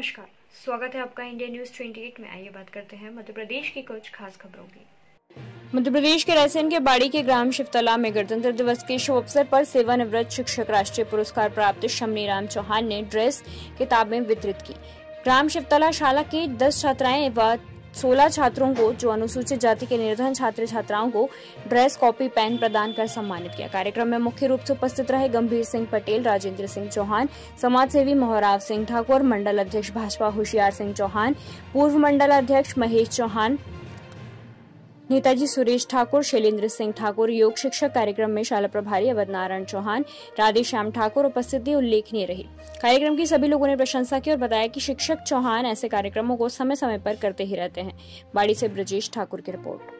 नमस्कार, स्वागत है आपका इंडिया न्यूज़ 28 में। आइए बात करते हैं मध्य प्रदेश की कुछ खास खबरों की। मध्य प्रदेश के रायसेन के बाड़ी के ग्राम शिवतला में गणतंत्र दिवस के शुभ अवसर पर सेवानिवृत्त शिक्षक राष्ट्रीय पुरस्कार प्राप्त शमनी राम चौहान ने ड्रेस किताबें वितरित की। ग्राम शिवतला शाला की दस छात्राएँ व सोलह छात्रों को, जो अनुसूचित जाति के निर्धन छात्र छात्राओं को ड्रेस, कॉपी, पेन प्रदान कर सम्मानित किया। कार्यक्रम में मुख्य रूप से उपस्थित रहे गंभीर सिंह पटेल, राजेंद्र सिंह चौहान समाज सेवी मोहराव सिंह ठाकुर, मंडल अध्यक्ष भाजपा होशियार सिंह चौहान, पूर्व मंडल अध्यक्ष महेश चौहान नेताजी सुरेश ठाकुर शैलेन्द्र सिंह ठाकुर, योग शिक्षक कार्यक्रम में शाला प्रभारी अवध नारायण चौहान, राधेश्याम ठाकुर उपस्थिति उल्लेखनीय रही। कार्यक्रम की सभी लोगों ने प्रशंसा की और बताया कि शिक्षक चौहान ऐसे कार्यक्रमों को समय समय पर करते ही रहते हैं। बाड़ी से ब्रजेश ठाकुर की रिपोर्ट।